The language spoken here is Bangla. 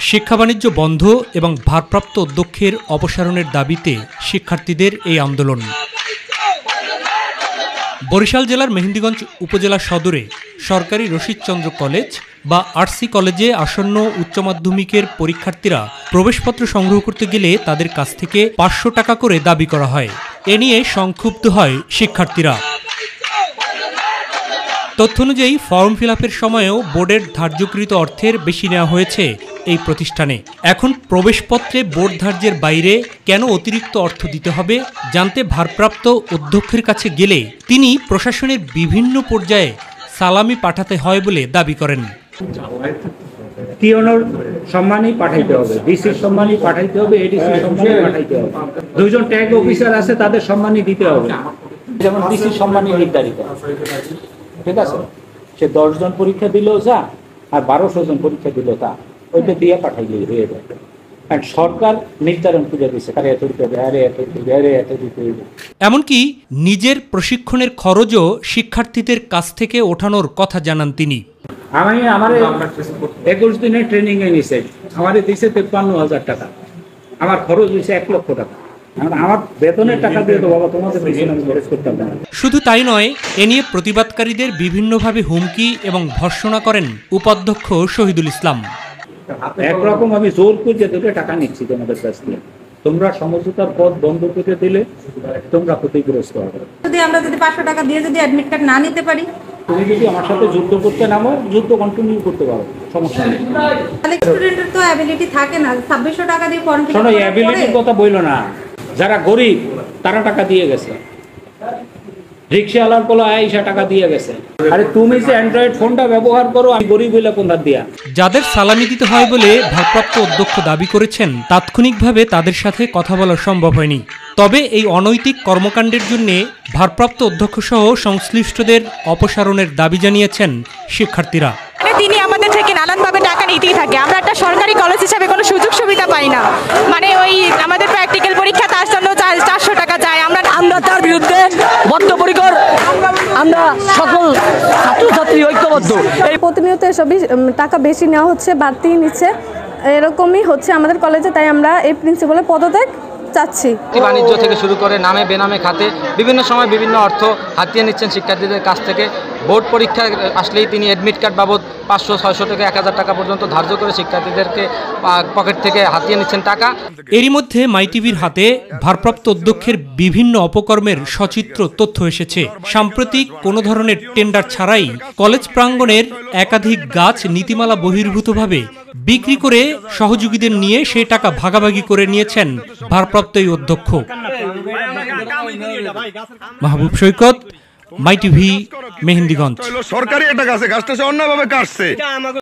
শিক্ষা বাণিজ্য বন্ধ এবং ভারপ্রাপ্ত অধ্যক্ষের অপসারণের দাবিতে শিক্ষার্থীদের এই আন্দোলন। বরিশাল জেলার মেহেন্দিগঞ্জ উপজেলা সদরে সরকারি রশিদচন্দ্র কলেজ বা আরসি কলেজে আসন্ন উচ্চ মাধ্যমিকের পরীক্ষার্থীরা প্রবেশপত্র সংগ্রহ করতে গেলে তাদের কাছ থেকে পাঁচশো টাকা করে দাবি করা হয়। এ নিয়ে সংক্ষুব্ধ হয় শিক্ষার্থীরা। তথ্য অনুযায়ী ফর্ম ফিল আপের সময়েও বোর্ডের ধার্যকৃত অর্থের বেশি নেওয়া হয়েছে এই প্রতিষ্ঠানে। এখন প্রবেশপত্রে বোর্ড ধার্যের বাইরে কেন অতিরিক্ত অর্থ দিতে হবে জানতে ভারপ্রাপ্ত অধ্যক্ষের কাছে গেলে তিনি প্রশাসনের বিভিন্ন পর্যায়ে সালামি পাঠাতে হয় বলে দাবি করেন। টিওনোর সম্মানই পাঠাইতে হবে ডিসির সম্মানই পাঠাইতে হবে এডিসির সম্মানই পাঠাইতে হবে। দুইজন ট্যাগ অফিসার আছে তাদের সম্মানই দিতে হবে। যেমন ডিসির সম্মানই নির্ধারিত। ঠিক আছে? সে দশজন পরীক্ষা দিলেও যা আর বারোশো জন পরীক্ষা দিলেও তা। ওইটা দিয়ে পাঠাইলেই হয়ে আর সরকার নির্ধারণ করে দিচ্ছে আরে এত দিতে হবে আরে এত দিতে আরে এত দিতে এমনকি নিজের প্রশিক্ষণের খরচও শিক্ষার্থীদের কাছ থেকে ওঠানোর কথা জানান তিনি। আমি আমার একুশ দিনের ট্রেনিং এ নিছে। আমার দিছে তেপ্পান্ন হাজার টাকা। আমার খরচ হয়েছে এক লক্ষ টাকা। আমার বেতনের টাকা দিয়ে তো বাবা তোমাদের পেছনে আমি খরচ করতে না। শুধু তাই নয় এ নিয়ে প্রতিবাদকারীদের বিভিন্নভাবে হুমকি এবং ভর্সনা করেন উপাধ্যক্ষ শহীদুল ইসলাম। একরকম আমি জোর করে দুটো টাকা নিচ্ছি তোমাদের কাছ থেকে। তোমরা সমঝোতার পথ বন্ধ করে দিলে তোমরা ক্ষতিগ্রস্ত হবে। যদি আমরা যদি পাঁচশো টাকা দিয়ে যদি অ্যাডমিট কার্ড না নিতে পারি। তুমি যদি আমার সাথে যুদ্ধ করতে নামো যুদ্ধ কন্টিনিউ করতে পারো সমস্যা নেই। তাহলে স্টুডেন্টের তো অ্যাবিলিটি থাকে না ছাব্বিশশো টাকা দিয়ে ফর্ম ফিল শোনো অ্যাবিলিটির কথা বইলো না। যারা গরিব তারা টাকা দিয়ে গেছে। রিক্সাওয়ালার কোলো আইসা টাকা দিয়ে গেছে। আরে তুমি যে অ্যান্ড্রয়েড ফোনটা ব্যবহার করো আমি গরিব হইলে কোন ধার দিয়া? যাদের সালামি দিতে হয় বলে ভারপ্রাপ্ত অধ্যক্ষ দাবি করেছেন তাৎক্ষণিকভাবে তাদের সাথে কথা বলা সম্ভব হয়নি। তবে এই অনৈতিক কর্মকাণ্ডের জন্য ভারপ্রাপ্ত অধ্যক্ষ সহ সংশ্লিষ্টদের অপসারণের দাবি জানিয়েছেন শিক্ষার্থীরা। মানে তিনি আমাদের থেকে নানানভাবে টাকা নিতেই থাকে। আমরা একটা সরকারি কলেজ হিসাবে কোনো সুযোগ সুবিধা পাই না। মানে ওই আমরা সকল ছাত্রছাত্রী ঐক্যবদ্ধ। এই প্রতিনিয়ত এসবই টাকা বেশি নেওয়া হচ্ছে বাড়তিই নিচ্ছে। এরকমই হচ্ছে আমাদের কলেজে তাই আমরা এই প্রিন্সিপালের পদত্যাগ চাচ্ছি। বাণিজ্য থেকে শুরু করে নামে বেনামে খাতে বিভিন্ন সময় বিভিন্ন অর্থ হাতিয়ে নিচ্ছেন শিক্ষার্থীদের কাছ থেকে। বোর্ড পরীক্ষা আসলেই তিনি অ্যাডমিট কার্ড বাবদ পাঁচশো ছয়শো থেকে এক হাজার টাকা পর্যন্ত ধার্য করে শিক্ষার্থীদেরকে পকেট থেকে হাতিয়ে নিচ্ছেন টাকা। এরই মধ্যে মাইটিভির হাতে ভারপ্রাপ্ত অধ্যক্ষের বিভিন্ন অপকর্মের সচিত্র তথ্য এসেছে। সাম্প্রতিক কোনো ধরনের টেন্ডার ছাড়াই কলেজ প্রাঙ্গণের একাধিক গাছ নীতিমালা বহির্ভূতভাবে বিক্রি করে সহযোগীদের নিয়ে সেই টাকা ভাগাভাগি করে নিয়েছেন ভারপ্রাপ্ত এই অধ্যক্ষ। Mahbub Saikat My TV Mehendiganj. সরকারি এটা গাছে গাছটা সে অন্যভাবে কাটছে।